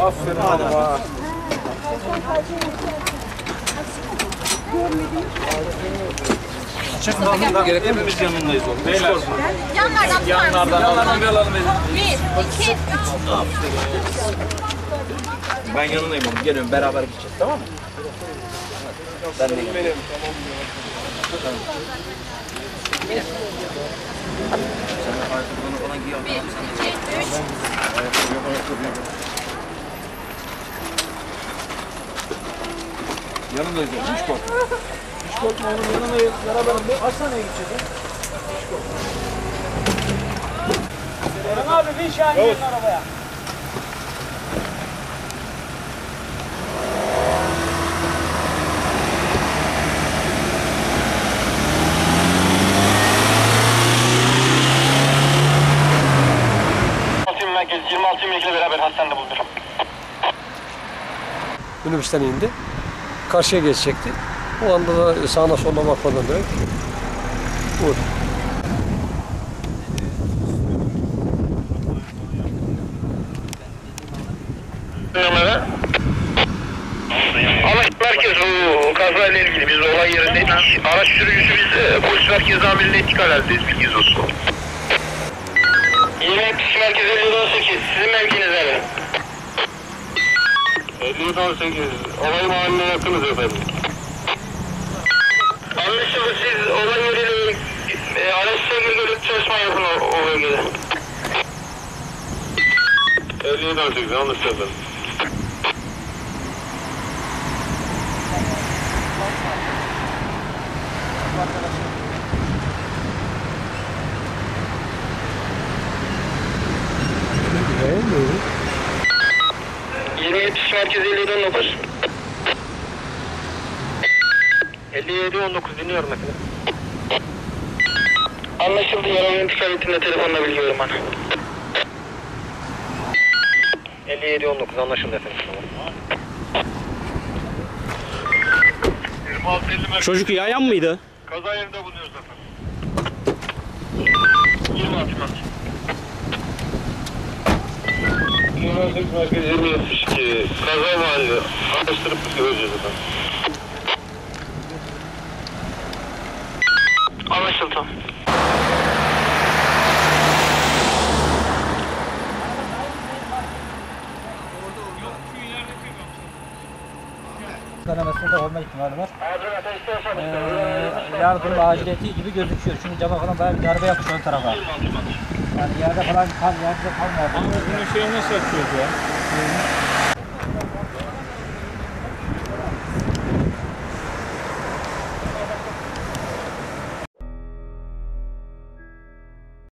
Aferin oğluma. Çıkın da hepimiz yanındayız oğlum. Beyler. Yanlardan tutar? Yanlardan yanlardan bir alalım. Bir, iki, üç. Ben yanındayım oğlum. Geliyorum beraber gideceğiz tamam mı? Ben de geliyorum. Sen ayakkabılarını falan giy. Bir, iki, üç. Yanındayız oğlum. Hiç korkma. Hiç korkma oğlum yanındayız. Beraber bir hastaneye gideceğiz. Eren abi bin Şahin'in arabaya. Merkez 26 ile beraber hastanede bulunur. minibüsten indi. Karşıya geçecekti. O anda da sağına soluna bakmadan direkt vurdu. Numara. Merkez o kazayla ilgili biz olay yerindeydik. Araç sürücüsü biz e, polis merkezi amirine intikal haldeyiz bilginiz olsun. Merkez 5718 sizin mevkiniz nerede? 5718 olay mahalline yakınız efendim. Anlaşıldı siz olay yeriyle e, ilgili görüp çalışma yapın o, o bölgede. 5718 anlaşıldı efendim. Mi? 2070 merkez 57 19. 57 19 dinliyorum efendim. Anlaşıldı yaralı intikal ettiğinde telefonla bilgi verin bana. 57 19 anlaşıldı efendim. 26 50 merkez Çocuk yayan mıydı? kaza yerinde bulunuyoruz efendim. 26 merkez. 28 merkez 20 72 kaza mahalli araştırıp göreceğiz efendim. Anlaşıldı. denemesinde de olma ihtimali var. Acil ateşte yaşamış. Ee, yardım aciliyeti gibi gözüküyor. Çünkü cama falan bayağı bir darbe yapmış ön tarafa. Yani yerde falan kal, yerde kalmadı. Bunun şeyi nasıl açıyoruz ya?